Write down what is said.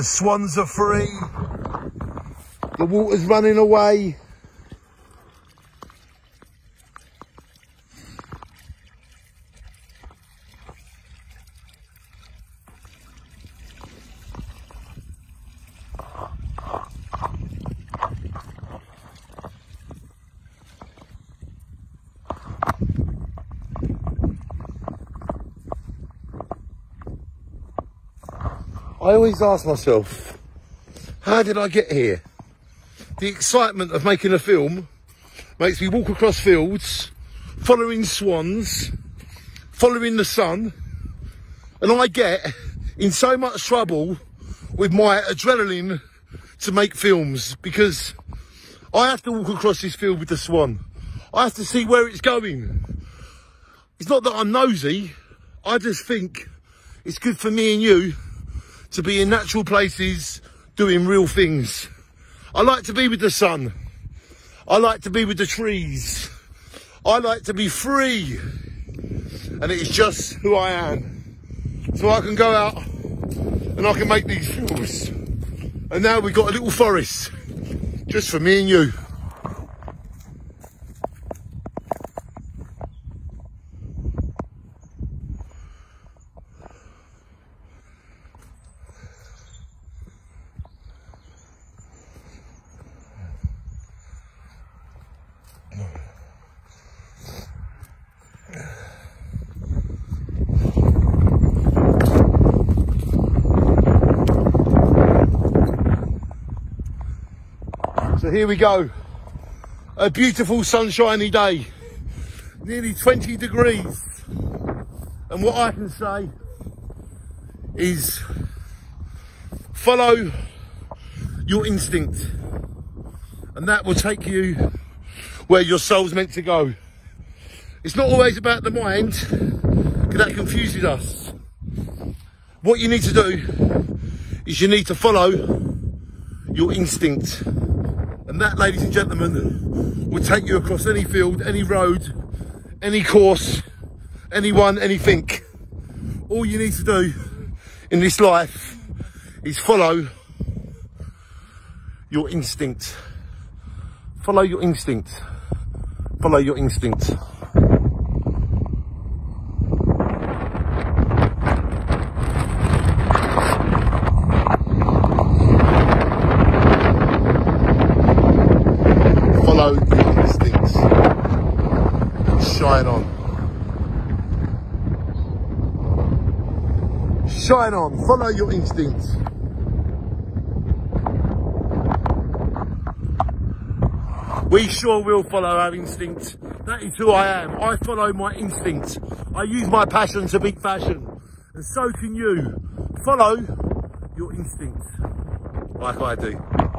The swans are free. The water's running away. I always ask myself, how did I get here? The excitement of making a film makes me walk across fields, following swans, following the sun, and I get in so much trouble with my adrenaline to make films because I have to walk across this field with the swan. I have to see where it's going. It's not that I'm nosy, I just think it's good for me and you to be in natural places doing real things. I like to be with the sun. I like to be with the trees. I like to be free. And it is just who I am. So I can go out and I can make these films. And now we've got a little forest just for me and you. So here we go. A beautiful sunshiny day. Nearly 20 degrees. And what I can say is follow your instinct. And that will take you where your soul's meant to go. It's not always about the mind, because that confuses us. What you need to do is you need to follow your instinct. And that, ladies and gentlemen, will take you across any field, any road, any course, anyone, anything. All you need to do in this life is follow your instinct. Follow your instinct. Follow your instinct. Follow your instincts. Shine on. Shine on. Follow your instincts. We sure will follow our instincts. That is who I am. I follow my instincts. I use my passion to beat fashion. And so can you. Follow your instincts like I do.